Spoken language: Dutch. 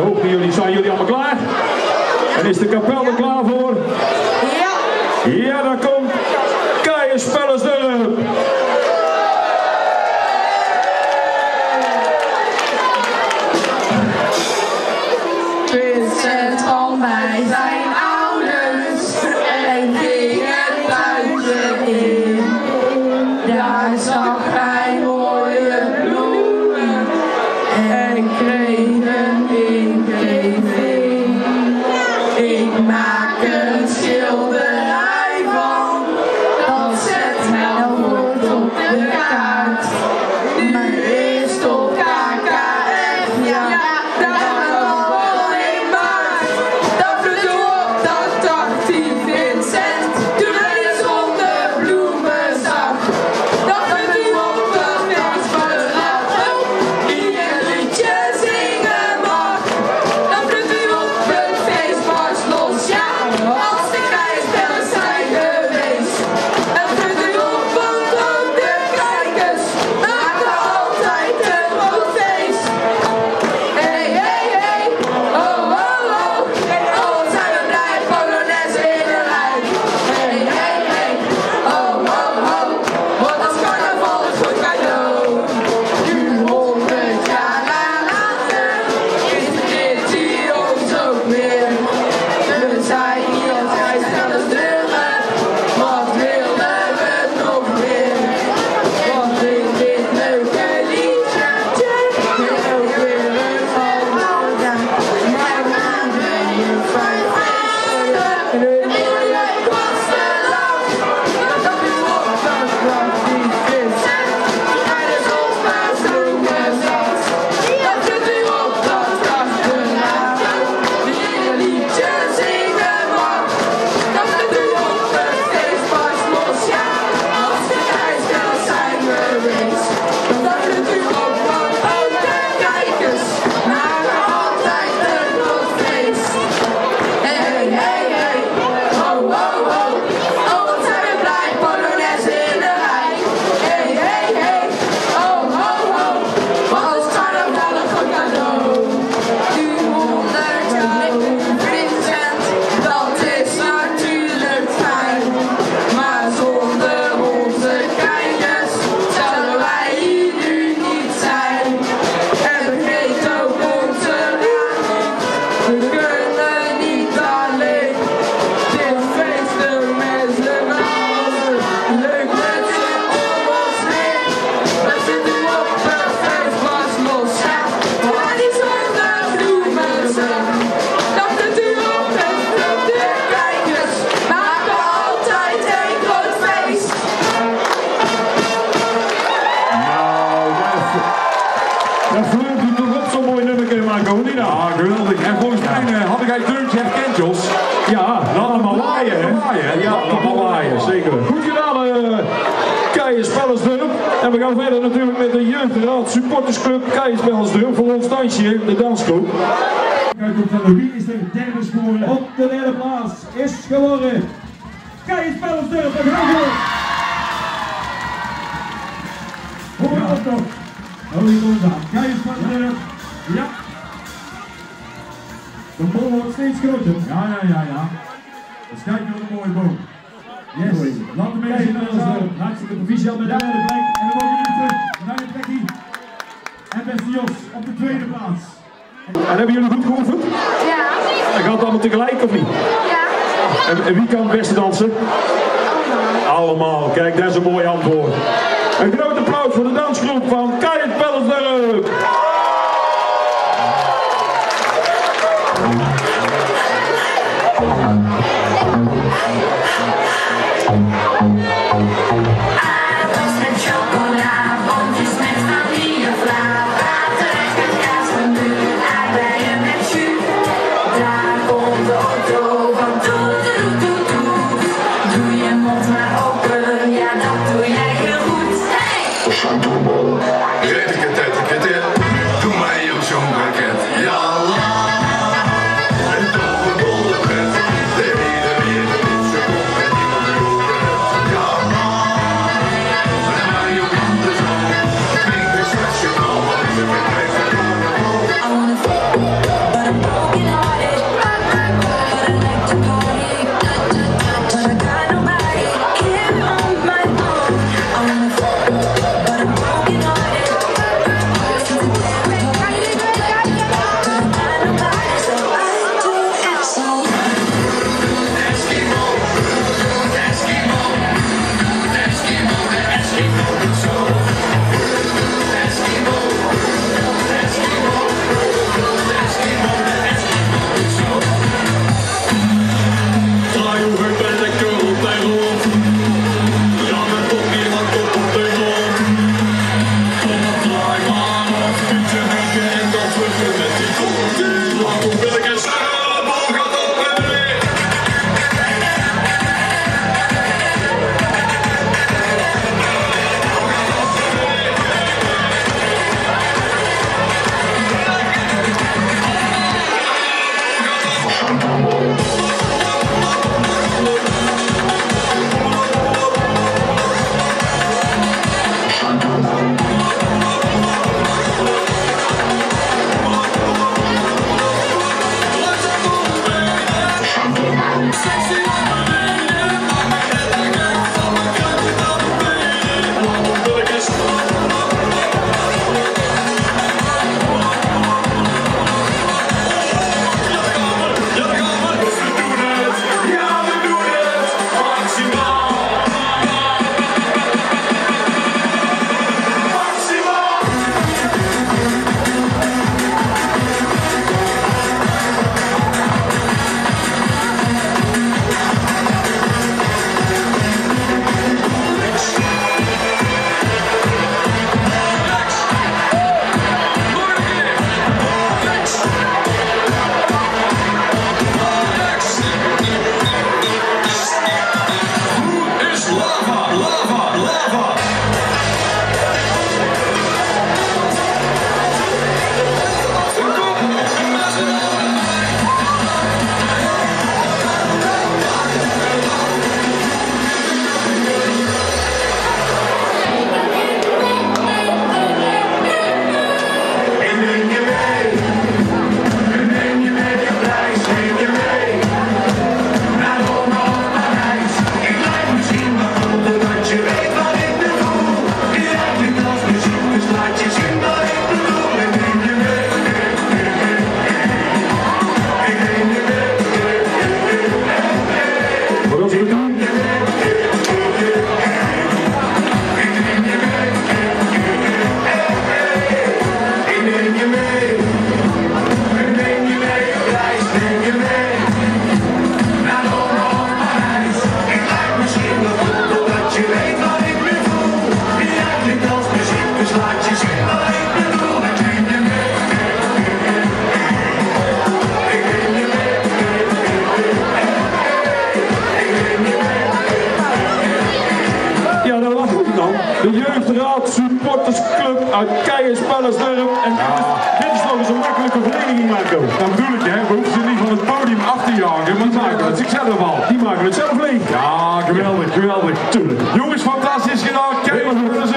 hopen jullie, zijn jullie allemaal klaar? En is de kapel er klaar voor? Ja. Ja, dan komt Keijer Spellersdorp. Vincent van mij zijn Ik maak een schilderij En volgens mij eh, had ik het deuntje herkend, Jos. Ja, allemaal waaien, hè? Waaien, ja, allemaal waaien, zeker. Goed gedaan, eh Keijer Spellersdorp. En we gaan verder natuurlijk met de jeugdraad supportersclub Keijer Spellersdorp voor ons dansje, de dansgroep. Kijk op van wie is de derde scorer? Op de derde plaats is geworden. Kijk, Spellersdorp, we gaan voor. Hoor je dat nog? Oh, Spellersdorp. Ja. De boom wordt steeds groter. Ja, ja, ja, ja. Dus kijk naar de mooie boom. Yes. Laat de mensen naar ons doen. Hartstikke proficiat met de derde plek. En dan mogen jullie terug naar de plekje. En beste Jos op de tweede plaats. En hebben jullie goed geoefend? Ja, En gaat het allemaal tegelijk of niet? ja, En, en wie kan het beste dansen? Allemaal. Kijk, dat is een mooi antwoord. Een groot applaus voor de dansgroep van Keijer Spellersdorp. Играй ты, катай ты, катай, думай о чем, какая. 相信我 supportersclub uit Keijers, En dit is, dit is nog eens een makkelijke vereniging, Marco. Dat bedoel ik, hè. We hoeven ze niet van het podium af te jagen. Want die maken het zichzelf al. Die maken het zelf leeg. Ja, geweldig, geweldig. Tuurlijk. Jongens, fantastisch gedaan. Keijers,